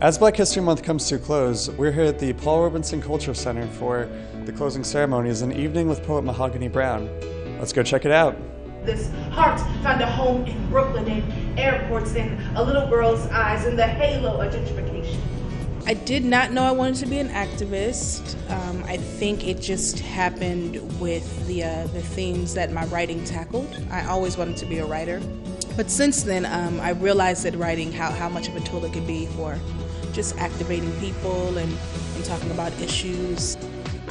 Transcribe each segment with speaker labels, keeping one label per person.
Speaker 1: As Black History Month comes to a close, we're here at the Paul Robeson Cultural Center for the closing ceremonies and evening with poet Mahogany Browne. Let's go check it out.
Speaker 2: This heart found a home in Brooklyn, in airports, in a little girl's eyes, in the halo of gentrification.
Speaker 3: I did not know I wanted to be an activist. Um, I think it just happened with the uh, the themes that my writing tackled. I always wanted to be a writer, but since then um, I realized that writing how, how much of a tool it could be for just activating people and, and talking about issues.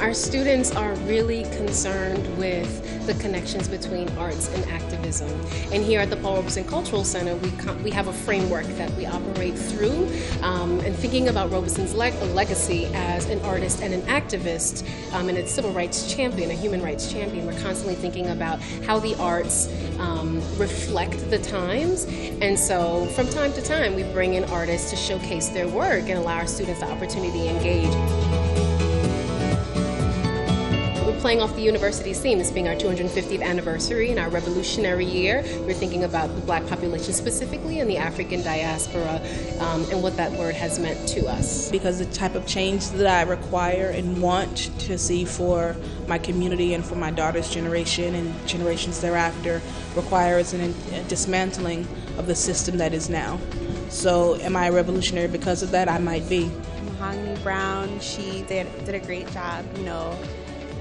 Speaker 4: Our students are really concerned with the connections between arts and activism. And here at the Paul Robeson Cultural Center, we, we have a framework that we operate through. Um, and thinking about Robeson's leg legacy as an artist and an activist um, and a civil rights champion, a human rights champion, we're constantly thinking about how the arts um, reflect the times. And so from time to time, we bring in artists to showcase their work and allow our students the opportunity to engage playing off the university's theme, this being our 250th anniversary and our revolutionary year. We're thinking about the black population specifically and the African diaspora um, and what that word has meant to us.
Speaker 3: Because the type of change that I require and want to see for my community and for my daughter's generation and generations thereafter requires an, a dismantling of the system that is now. So, am I a revolutionary because of that? I might be.
Speaker 5: Mahogany Browne, she did, did a great job, you know,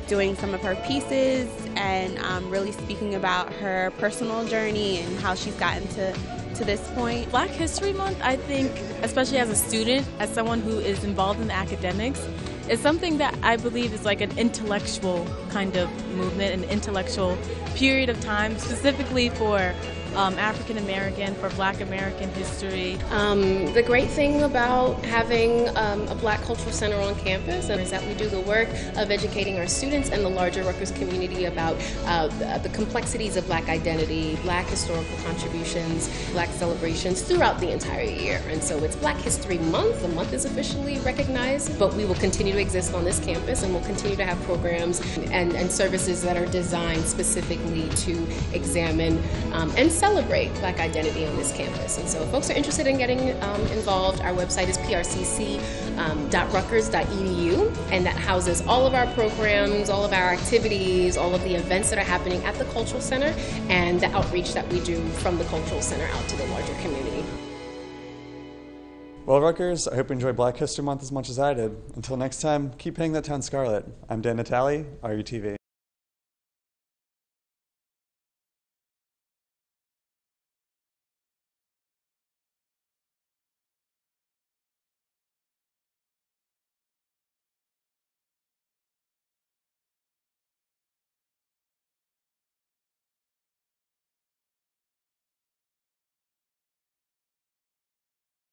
Speaker 5: doing some of her pieces and um, really speaking about her personal journey and how she's gotten to to this point.
Speaker 6: Black History Month, I think, especially as a student, as someone who is involved in academics, is something that I believe is like an intellectual kind of movement, an intellectual period of time, specifically for um, African American, for Black American history.
Speaker 4: Um, the great thing about having um, a Black Cultural Center on campus is that we do the work of educating our students and the larger Rutgers community about uh, the complexities of Black identity, Black historical contributions, Black celebrations throughout the entire year. And so it's Black History Month. The month is officially recognized, but we will continue to exist on this campus and we'll continue to have programs and, and services that are designed specifically to examine um, and celebrate Black identity on this campus. And so if folks are interested in getting um, involved, our website is prcc.rutgers.edu, um, and that houses all of our programs, all of our activities, all of the events that are happening at the Cultural Center, and the outreach that we do from the Cultural Center out to the larger community.
Speaker 1: Well, Rutgers, I hope you enjoyed Black History Month as much as I did. Until next time, keep paying that town scarlet. I'm Dan Natale, RUTV.